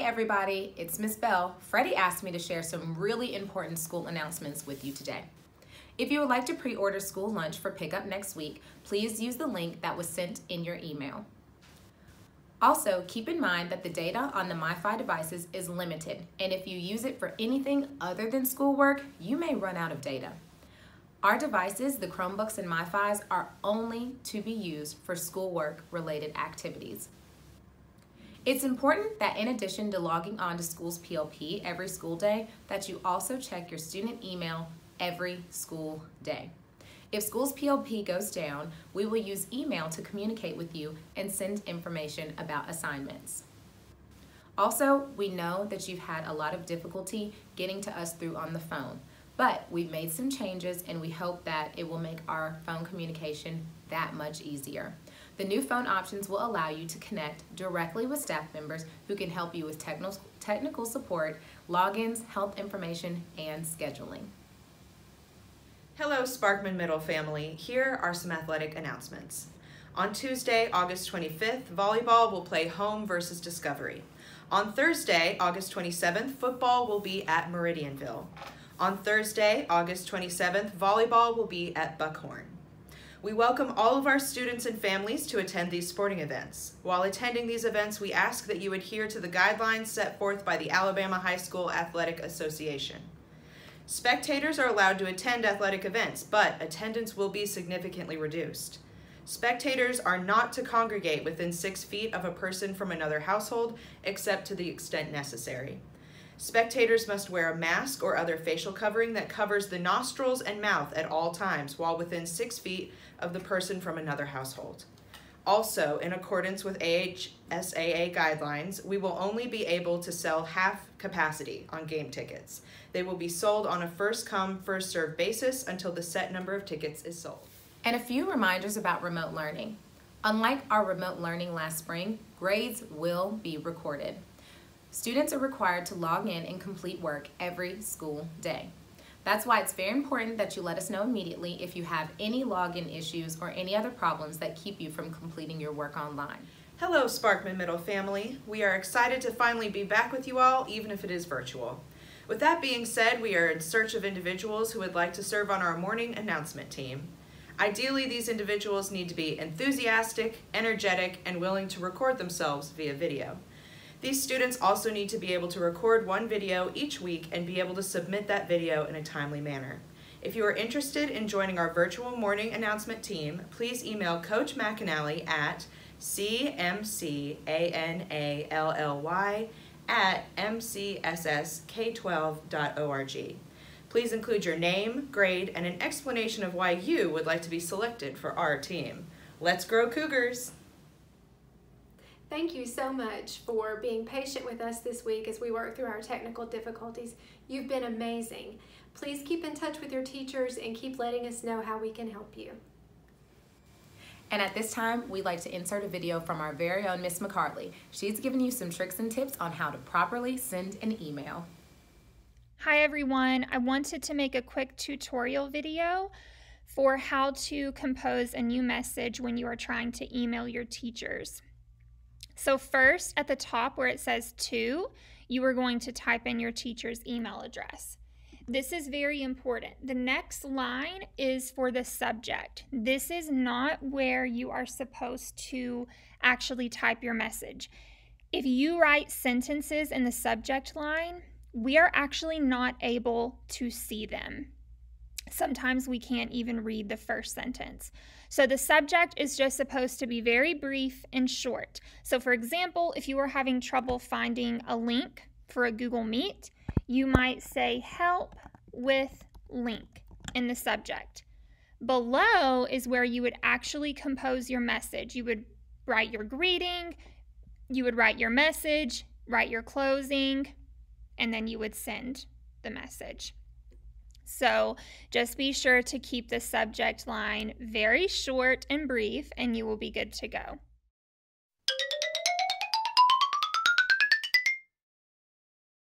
everybody, it's Miss Bell. Freddy asked me to share some really important school announcements with you today. If you would like to pre-order school lunch for pickup next week, please use the link that was sent in your email. Also, keep in mind that the data on the MiFi devices is limited, and if you use it for anything other than schoolwork, you may run out of data. Our devices, the Chromebooks and MiFis, are only to be used for schoolwork related activities. It's important that in addition to logging on to school's PLP every school day, that you also check your student email every school day. If school's PLP goes down, we will use email to communicate with you and send information about assignments. Also, we know that you've had a lot of difficulty getting to us through on the phone, but we've made some changes and we hope that it will make our phone communication that much easier. The new phone options will allow you to connect directly with staff members who can help you with technical support, logins, health information, and scheduling. Hello Sparkman Middle family, here are some athletic announcements. On Tuesday, August 25th, volleyball will play home versus Discovery. On Thursday, August 27th, football will be at Meridianville. On Thursday, August 27th, volleyball will be at Buckhorn. We welcome all of our students and families to attend these sporting events. While attending these events, we ask that you adhere to the guidelines set forth by the Alabama High School Athletic Association. Spectators are allowed to attend athletic events, but attendance will be significantly reduced. Spectators are not to congregate within six feet of a person from another household, except to the extent necessary. Spectators must wear a mask or other facial covering that covers the nostrils and mouth at all times while within six feet of the person from another household. Also, in accordance with AHSAA guidelines, we will only be able to sell half capacity on game tickets. They will be sold on a first come, first served basis until the set number of tickets is sold. And a few reminders about remote learning. Unlike our remote learning last spring, grades will be recorded. Students are required to log in and complete work every school day. That's why it's very important that you let us know immediately if you have any login issues or any other problems that keep you from completing your work online. Hello Sparkman Middle family. We are excited to finally be back with you all, even if it is virtual. With that being said, we are in search of individuals who would like to serve on our morning announcement team. Ideally, these individuals need to be enthusiastic, energetic, and willing to record themselves via video. These students also need to be able to record one video each week and be able to submit that video in a timely manner. If you are interested in joining our virtual morning announcement team, please email Coach McAnally at cmcanally at mcssk12.org. Please include your name, grade, and an explanation of why you would like to be selected for our team. Let's grow Cougars! Thank you so much for being patient with us this week as we work through our technical difficulties. You've been amazing. Please keep in touch with your teachers and keep letting us know how we can help you. And at this time, we'd like to insert a video from our very own Miss McCartley. She's given you some tricks and tips on how to properly send an email. Hi everyone, I wanted to make a quick tutorial video for how to compose a new message when you are trying to email your teachers. So first, at the top where it says to, you are going to type in your teacher's email address. This is very important. The next line is for the subject. This is not where you are supposed to actually type your message. If you write sentences in the subject line, we are actually not able to see them. Sometimes we can't even read the first sentence. So the subject is just supposed to be very brief and short. So for example, if you were having trouble finding a link for a Google Meet, you might say help with link in the subject. Below is where you would actually compose your message. You would write your greeting, you would write your message, write your closing, and then you would send the message. So just be sure to keep the subject line very short and brief, and you will be good to go.